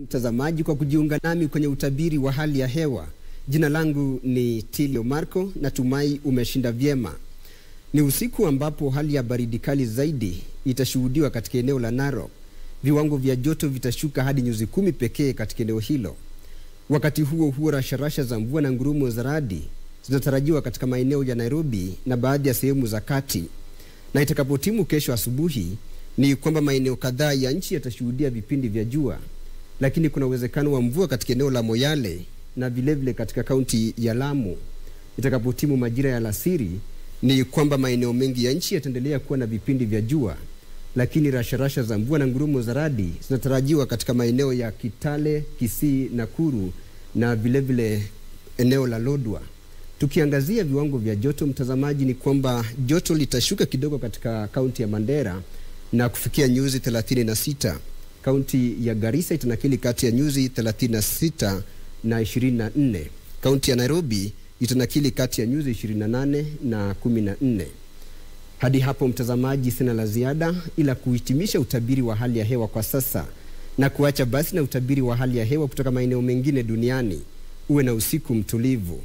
Mtazamaji kwa kujiunga nami kwenye utabiri wa hali ya hewa. Jina langu ni Tilio Marco, natumai umeshinda vyema. Ni usiku ambapo hali ya baridi kali zaidi itashuhudiwa katika eneo la Narok. Viwango vya joto vitashuka hadi nyuzi kumi pekee katika eneo hilo. Wakati huo huo, rasharasha za mvua na ngurumo za radi zinatarajiwa katika maeneo ya Nairobi na baadhi ya sehemu za kati, na itakapotimu kesho asubuhi ni kwamba maeneo kadhaa ya nchi yatashuhudia vipindi vya jua, lakini kuna uwezekano wa mvua katika eneo la Moyale na vilevile vile katika kaunti ya Lamu. Itakapotimu majira ya alasiri ni kwamba maeneo mengi ya nchi yataendelea kuwa na vipindi vya jua, lakini rasharasha za mvua na ngurumo za radi zinatarajiwa katika maeneo ya Kitale, Kisii, Nakuru na vilevile vile eneo la Lodwa. Tukiangazia viwango vya joto, mtazamaji, ni kwamba joto litashuka kidogo katika kaunti ya Mandera na kufikia nyuzi 36. Kaunti ya Garissa itanakili kati ya nyuzi 36 na 24. Kaunti ya Nairobi itanakili kati ya nyuzi 28 na 14. Hadi hapo mtazamaji, sina la ziada ila kuhitimisha utabiri wa hali ya hewa kwa sasa na kuacha basi na utabiri wa hali ya hewa kutoka maeneo mengine duniani. Uwe na usiku mtulivu.